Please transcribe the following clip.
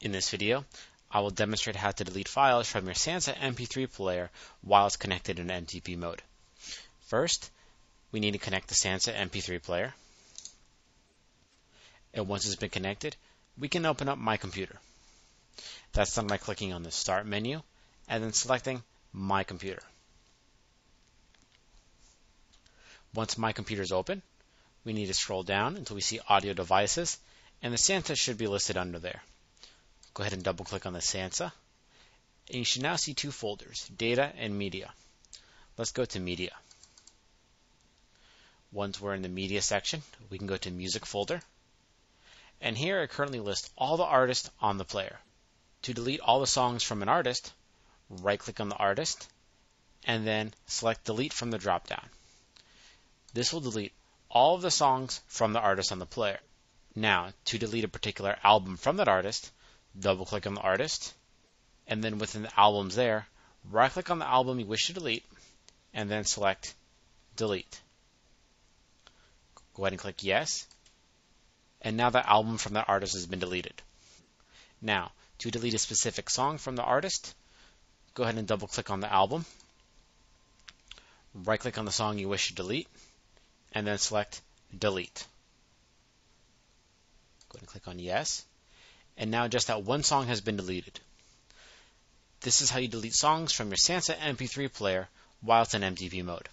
In this video, I will demonstrate how to delete files from your Sansa MP3 player while it's connected in MTP mode. First, we need to connect the Sansa MP3 player. And once it's been connected, we can open up My Computer. That's done by clicking on the Start menu and then selecting My Computer. Once My Computer is open, we need to scroll down until we see Audio Devices, and the Sansa should be listed under there. Go ahead and double click on the Sansa. And you should now see two folders, Data and Media. Let's go to Media. Once we're in the Media section, we can go to Music folder. And here I currently list all the artists on the player. To delete all the songs from an artist, right click on the artist and then select Delete from the drop down. This will delete all of the songs from the artist on the player. Now, to delete a particular album from that artist, double click on the artist, and then within the albums there, right click on the album you wish to delete, and then select delete. Go ahead and click yes, and now that album from that artist has been deleted. Now, to delete a specific song from the artist, go ahead and double click on the album, right click on the song you wish to delete, and then select delete. Go ahead and click on yes and now just that one song has been deleted. This is how you delete songs from your Sansa MP3 player while it's in MTP mode.